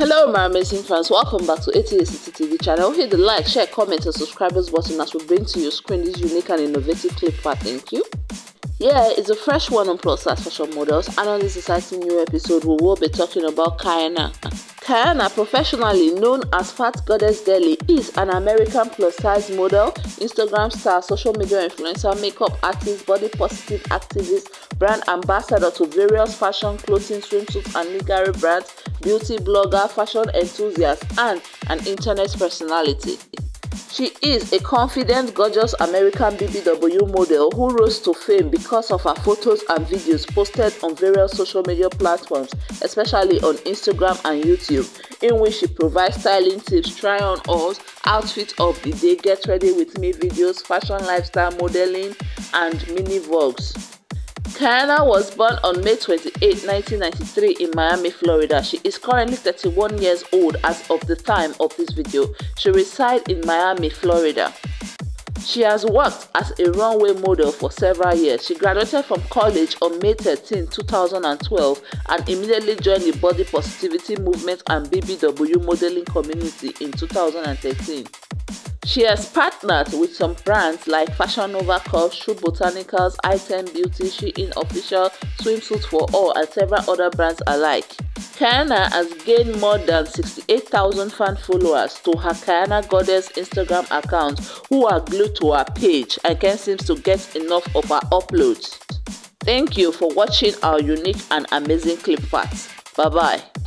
Hello my amazing fans, welcome back to 88 City TV channel. Hit the like, share, comment and subscribers button as we bring to your screen this unique and innovative clip part. Thank you. Yeah, it's a fresh one on plus size fashion models and on this exciting new episode we will be talking about Kiana. Kiana, professionally known as Fat Goddess Deli, is an American plus-size model, Instagram star, social media influencer, makeup artist, body positive activist, brand ambassador to various fashion, clothing, swimsuit and lingerie brands, beauty blogger, fashion enthusiast, and an internet personality. She is a confident, gorgeous American BBW model who rose to fame because of her photos and videos posted on various social media platforms, especially on Instagram and YouTube, in which she provides styling tips, try on hauls, outfit of the day, get ready with me videos, fashion lifestyle modeling, and mini vlogs. Kayana was born on May 28, 1993 in Miami, Florida. She is currently 31 years old as of the time of this video. She resides in Miami, Florida. She has worked as a runway model for several years. She graduated from college on May 13, 2012 and immediately joined the body positivity movement and BBW modeling community in 2013. She has partnered with some brands like Fashion Nova Curves, True Botanicals, Item Beauty, Shein Official, Swimsuit for All, and several other brands alike. Kiana has gained more than 68,000 fan followers to her Kiana Goddess Instagram account who are glued to her page and can't seem to get enough of her uploads. Thank you for watching our unique and amazing clip parts. Bye bye.